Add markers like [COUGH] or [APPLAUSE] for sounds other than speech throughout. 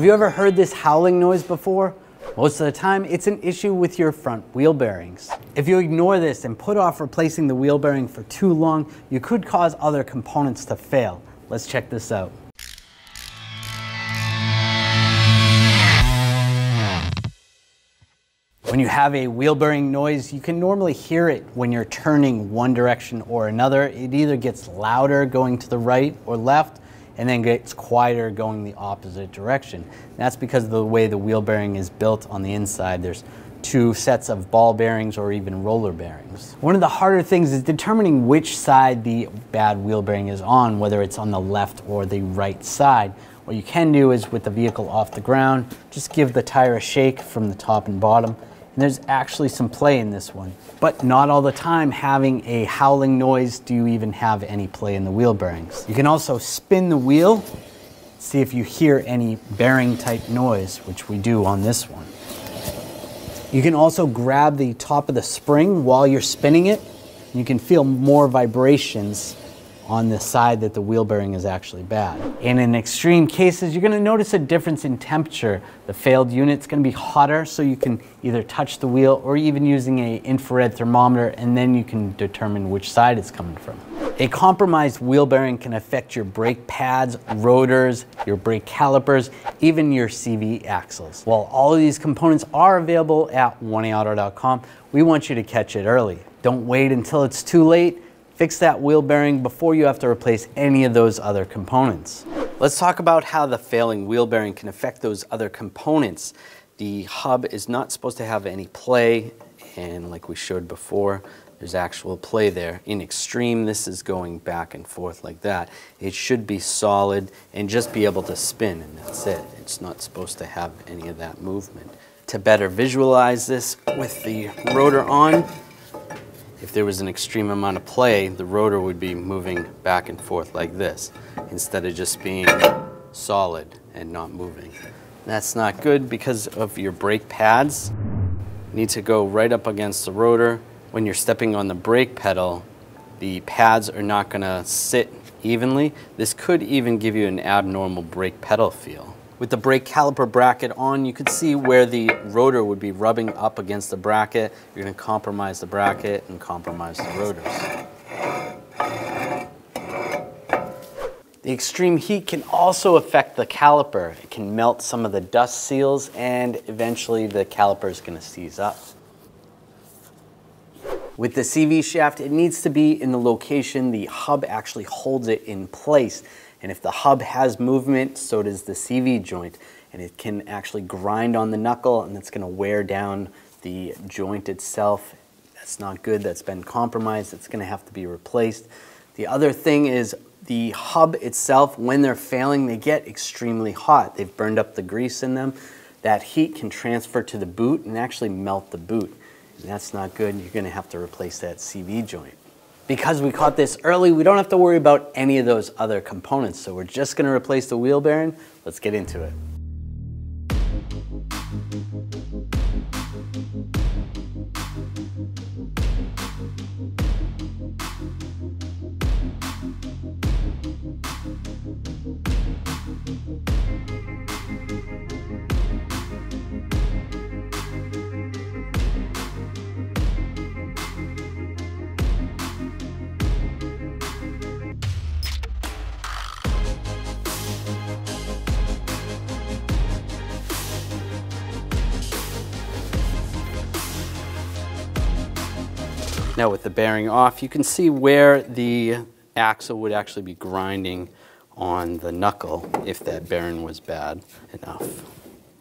Have you ever heard this howling noise before? Most of the time, it's an issue with your front wheel bearings. If you ignore this and put off replacing the wheel bearing for too long, you could cause other components to fail. Let's check this out. When you have a wheel bearing noise, you can normally hear it when you're turning one direction or another. It either gets louder going to the right or left, and then gets quieter going the opposite direction. That's because of the way the wheel bearing is built on the inside. There's two sets of ball bearings or even roller bearings. One of the harder things is determining which side the bad wheel bearing is on, whether it's on the left or the right side. What you can do is with the vehicle off the ground, just give the tire a shake from the top and bottom and there's actually some play in this one. But not all the time having a howling noise do you even have any play in the wheel bearings. You can also spin the wheel, see if you hear any bearing type noise, which we do on this one. You can also grab the top of the spring while you're spinning it. You can feel more vibrations on the side that the wheel bearing is actually bad. And in extreme cases, you're gonna notice a difference in temperature. The failed unit's gonna be hotter, so you can either touch the wheel or even using a infrared thermometer, and then you can determine which side it's coming from. A compromised wheel bearing can affect your brake pads, rotors, your brake calipers, even your CV axles. While all of these components are available at 1aauto.com, we want you to catch it early. Don't wait until it's too late. Fix that wheel bearing before you have to replace any of those other components. Let's talk about how the failing wheel bearing can affect those other components. The hub is not supposed to have any play, and like we showed before, there's actual play there. In extreme, this is going back and forth like that. It should be solid and just be able to spin, and that's it. It's not supposed to have any of that movement. To better visualize this with the rotor on, if there was an extreme amount of play, the rotor would be moving back and forth like this instead of just being solid and not moving. That's not good because of your brake pads. You need to go right up against the rotor. When you're stepping on the brake pedal, the pads are not going to sit evenly. This could even give you an abnormal brake pedal feel. With the brake caliper bracket on, you could see where the rotor would be rubbing up against the bracket. You're gonna compromise the bracket and compromise the rotors. The extreme heat can also affect the caliper. It can melt some of the dust seals and eventually the caliper is gonna seize up. With the CV shaft, it needs to be in the location the hub actually holds it in place. And if the hub has movement, so does the CV joint. And it can actually grind on the knuckle and it's gonna wear down the joint itself. That's not good, that's been compromised, it's gonna have to be replaced. The other thing is the hub itself, when they're failing, they get extremely hot. They've burned up the grease in them. That heat can transfer to the boot and actually melt the boot. And that's not good, you're gonna have to replace that CV joint. Because we caught this early, we don't have to worry about any of those other components. So we're just gonna replace the wheel bearing. Let's get into it. Now with the bearing off, you can see where the axle would actually be grinding on the knuckle if that bearing was bad enough.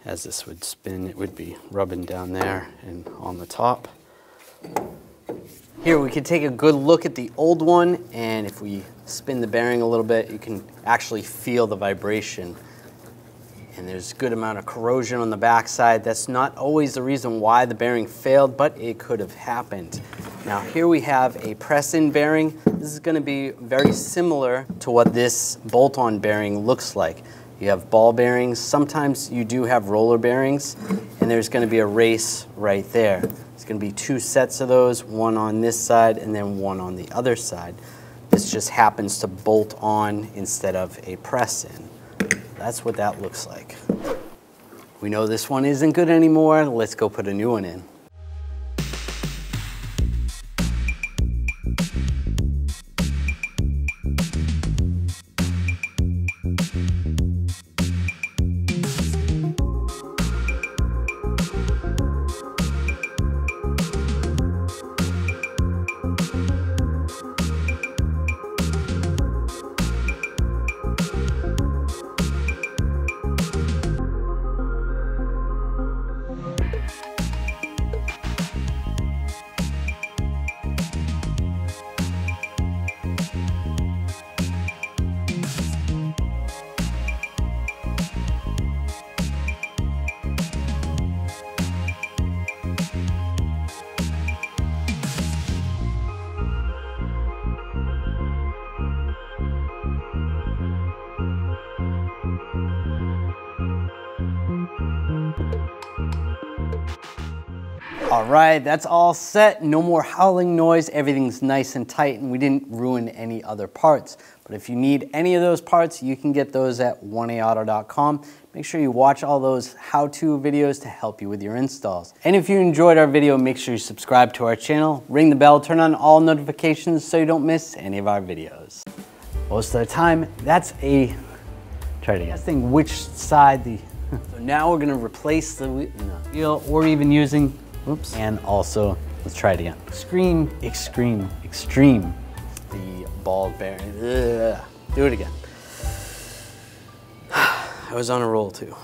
As this would spin, it would be rubbing down there and on the top. Here we can take a good look at the old one and if we spin the bearing a little bit, you can actually feel the vibration and there's a good amount of corrosion on the backside. That's not always the reason why the bearing failed, but it could have happened. Now here we have a press-in bearing. This is gonna be very similar to what this bolt-on bearing looks like. You have ball bearings, sometimes you do have roller bearings, and there's gonna be a race right there. It's gonna be two sets of those, one on this side and then one on the other side. This just happens to bolt on instead of a press-in. That's what that looks like. We know this one isn't good anymore. Let's go put a new one in. All right, that's all set. No more howling noise. Everything's nice and tight and we didn't ruin any other parts. But if you need any of those parts, you can get those at 1aauto.com. Make sure you watch all those how-to videos to help you with your installs. And if you enjoyed our video, make sure you subscribe to our channel, ring the bell, turn on all notifications so you don't miss any of our videos. Most of the time, that's a, try to guessing which side the, [LAUGHS] so now we're gonna replace the wheel or even using Oops. And also, let's try it again. Scream, extreme, extreme. The bald bearing. Ugh. Do it again. [SIGHS] I was on a roll too.